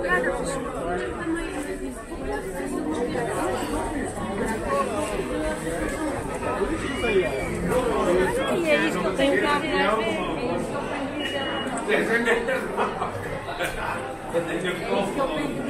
E é isso que eu tenho cá a ver. Entonces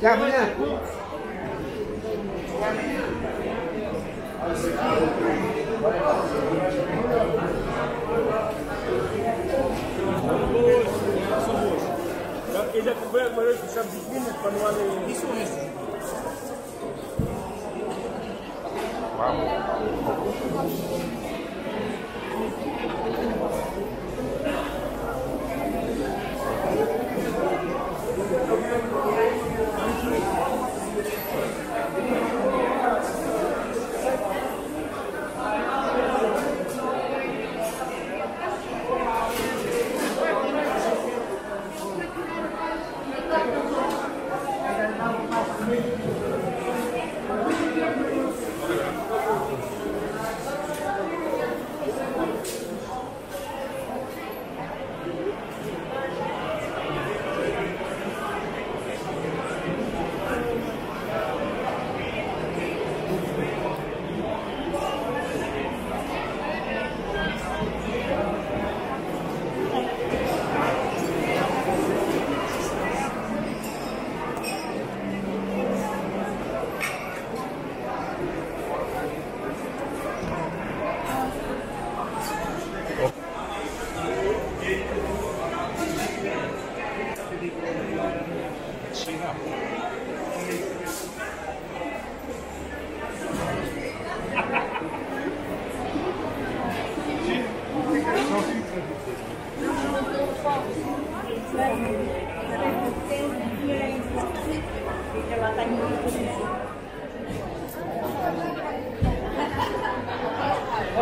Tchau, amanhã. Ele acompanha agora os chaves de mina para não haver. Isso mesmo. Vamos.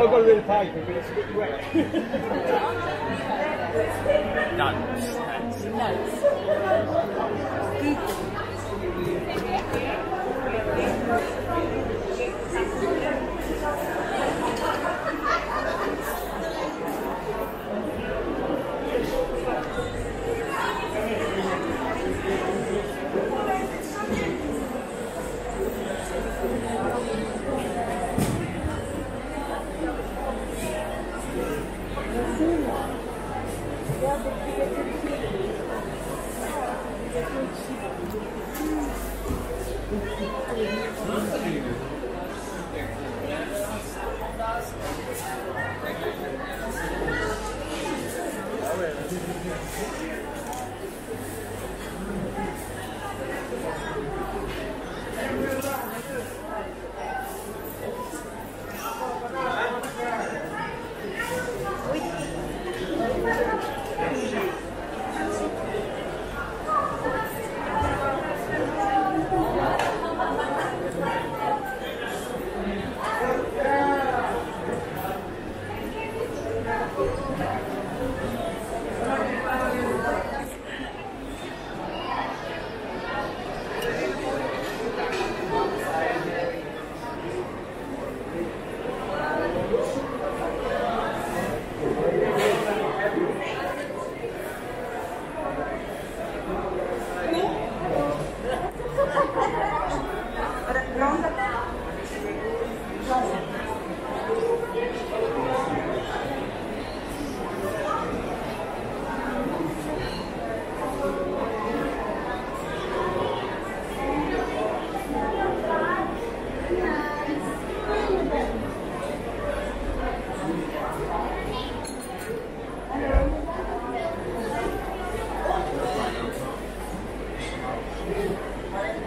I've got a real paper, but it's a bit wet. Nuts. Nuts. Nuts.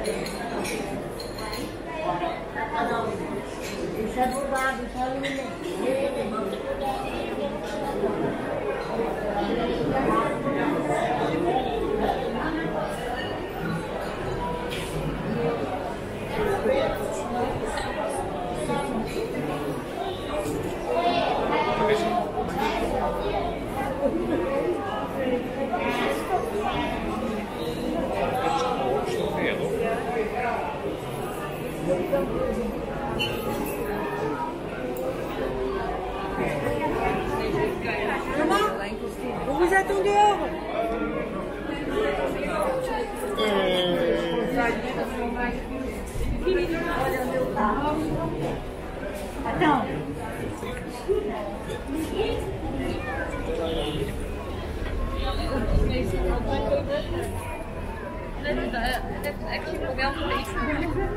Thank you. Ik Net het Ik van de X-verhuurlijke.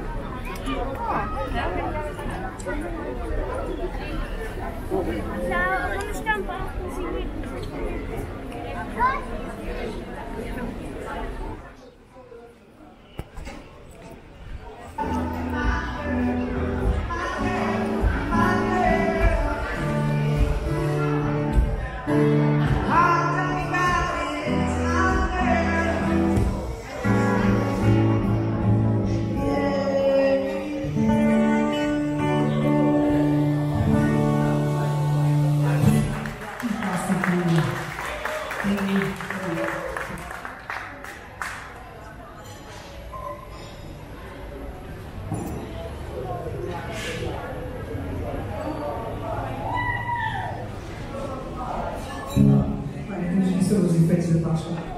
Ja, Zou, anders kan het zien. 被激发出来。